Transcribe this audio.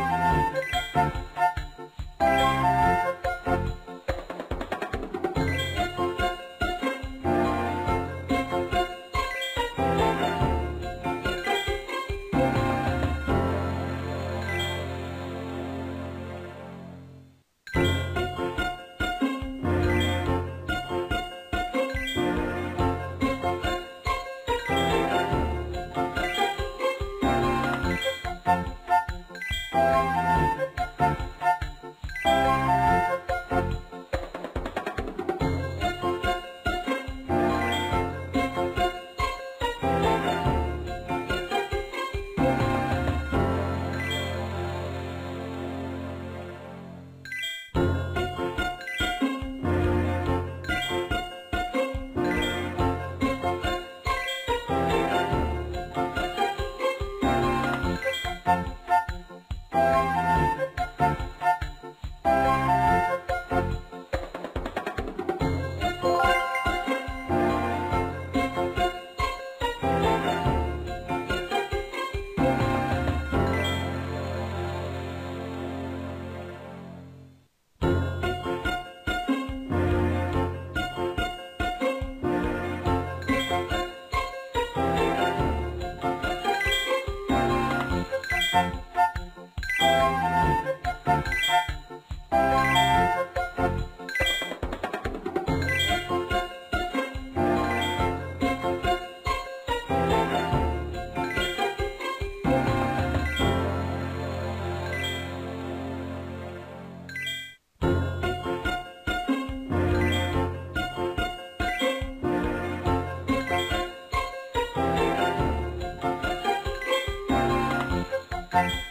Música Música Bye.